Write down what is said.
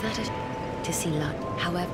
Is that it, To see Lut, however...